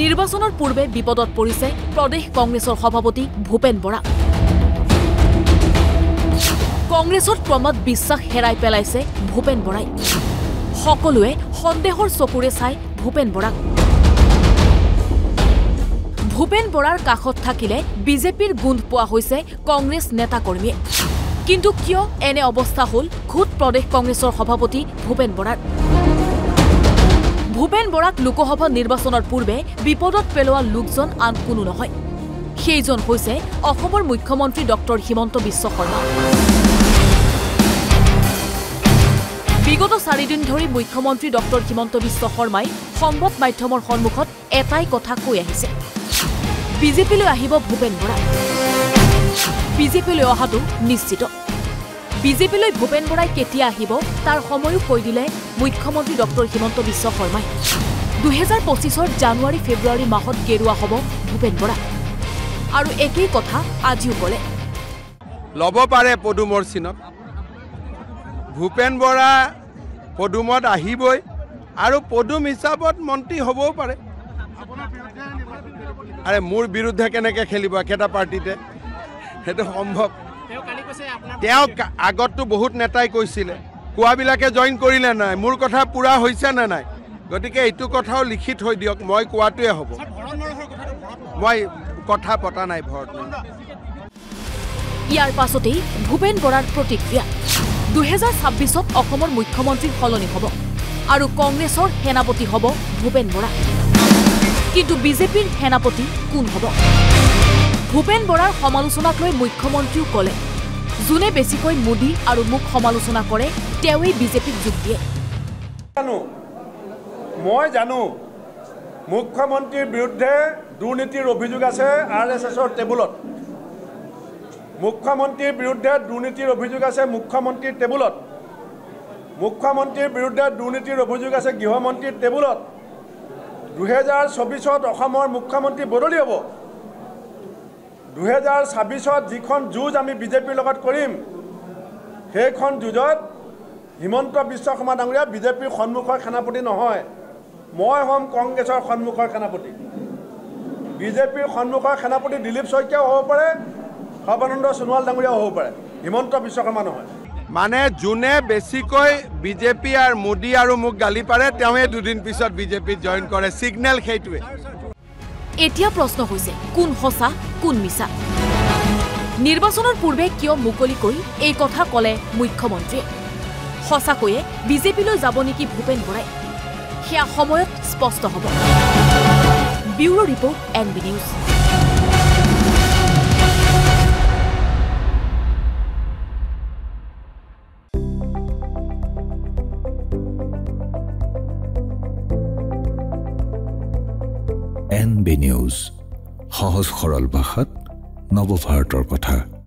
নিৰ্বাচনৰ পূৰ্বে বিপদত পৰিছে প্ৰদেশ কংগ্ৰেছৰ সভাপতি ভূপেন বৰা। কংগ্ৰেছত ক্ৰমাৎ বিশ্বাস হেৰাই পেলাইছে ভূপেন বৰাই। সকলোৱে সন্দেহৰ চকুৰে চাই ভূপেন বৰাক। ভূপেন বৰাৰ কাষত থাকিলে বিজেপিৰ গোন্ধ পোৱা হৈছে কংগ্ৰেছ নেতাকৰ্মীয়ে। কিন্তু কিয় এনে অৱস্থা হ'ল খোদ প্ৰদেশ কংগ্ৰেছৰ সভাপতি ভূপেন বৰাৰ। ভূপেন বৰাক লোকসভা নিৰ্বাচনৰ পূৰ্বে বিপদত পেলোৱা লোকজন আন কোনো নহয়। সেইজন হৈছে অসমৰ মুখ্যমন্ত্ৰী ডক্টৰ হিমন্ত বিশ্ব শৰ্মা। বিগত চাৰিদিন ধৰি মুখ্যমন্ত্ৰী ডক্টৰ হিমন্ত বিশ্ব শৰ্মাই সংবাদ মাধ্যমৰ সন্মুখত এটাই কথা কৈ আহিছে। বিজেপিলৈ আহিব ভূপেন বৰা বিজেপিলৈ অহাটো নিশ্চিত। বিজেপিলৈ ভূপেন বৰাই কেতিয়া আহিব তাৰ সময়ো কৈ দিলে মুখ্যমন্ত্ৰী ডক্টৰ হিমন্ত বিশ্ব শৰ্মাই। দুহেজাৰ পঁচিছৰ জানুৱাৰী ফেব্ৰুৱাৰী মাহত গেৰুৱা হ'ব ভূপেন বৰা আৰু একেই কথা আজিও ক'লে। ল'ব পাৰে পদুমৰ চিনত। ভূপেন বৰা পদুমত আহিবই আৰু পদুম হিচাপত মন্ত্ৰী হ'বও পাৰে। আৰে মোৰ বিৰুদ্ধে কেনেকৈ খেলিব একেটা পাৰ্টিতে? সেইটো সম্ভৱ। তেওঁ কা- আগততো বহুত নেতাই কৈছিলে। কোৱাবিলাকে জইন কৰিলে নাই? মোৰ কথা পূৰা হৈছে নে নাই? গতিকে এইটো কথাও লিখি থৈ দিয়ক মই কোৱাটোৱে হ'ব। মই কথা পতা নাই ভৰত ইয়াৰ পাছতেই ভূপেন বৰাৰ প্ৰতিক্ৰিয়া। দুহেজাৰ ছাব্বিছত অসমৰ মুখ্যমন্ত্ৰীৰ সলনি হ'ব আৰু কংগ্ৰেছৰ সেনাপতি হ'ব ভূপেন বৰা। কিন্তু বিজেপিৰ সেনাপতি কোন হ'ব? ভূপেন বৰাৰ সমালোচনাক লৈ মুখ্যমন্ত্ৰীও ক'লে। যোনে বেছিকৈ মোদী আৰু মোক সমালোচনা কৰে তেওঁৱেই বিজেপিক যোগ দিয়ে। জানো মই জানো মুখ্যমন্ত্ৰীৰ বিৰুদ্ধে দুৰ্নীতিৰ অভিযোগ আছে আৰ এছ এছৰ টেবুলত। মুখ্যমন্ত্ৰীৰ বিৰুদ্ধে দুৰ্নীতিৰ অভিযোগ আছে মুখ্যমন্ত্ৰীৰ টেবুলত। মুখ্যমন্ত্ৰীৰ বিৰুদ্ধে দুৰ্নীতিৰ অভিযোগ আছে গৃহমন্ত্ৰীৰ টেবুলত। দুহেজাৰ চৌবিছত অসমৰ মুখ্যমন্ত্ৰী বদলি হ'ব। দুহেজাৰ ছাব্বিছত যিখন যুঁজ আমি বিজেপিৰ লগত কৰিম সেইখন যুঁজত হিমন্ত বিশ্ব শৰ্মা ডাঙৰীয়া বিজেপিৰ সন্মুখৰ সেনাপতি নহয় মই হ'ম কংগ্ৰেছৰ সন্মুখৰ সেনাপতি। বিজেপিৰ সন্মুখৰ সেনাপতি দিলীপ শইকীয়াও হ'ব পাৰে সৰ্বানন্দ সোণোৱাল ডাঙৰীয়াও হ'ব পাৰে। হিমন্ত বিশ্ব শৰ্মা নহয়। মানে যোনে বেছিকৈ বিজেপি আৰু মোদী আৰু মোক গালি পাৰে তেওঁৱে দুদিন পিছত বিজেপিত জইন কৰে। ছিগনেল সেইটোৱে। এতিয়া প্ৰশ্ন হৈছে কোন সঁচা কোন মিছা? নিৰ্বাচনৰ পূৰ্বে কিয় মুকলিকৈ এই কথা ক'লে মুখ্যমন্ত্ৰীয়ে? সঁচাকৈয়ে বিজেপিলৈ যাব নেকি ভূপেন বৰাই? সেয়া সময়ত স্পষ্ট হ'ব। Bureau' report N B news. N B news সহজ সৰল ভাষাত নৱভাৰতৰ কথা।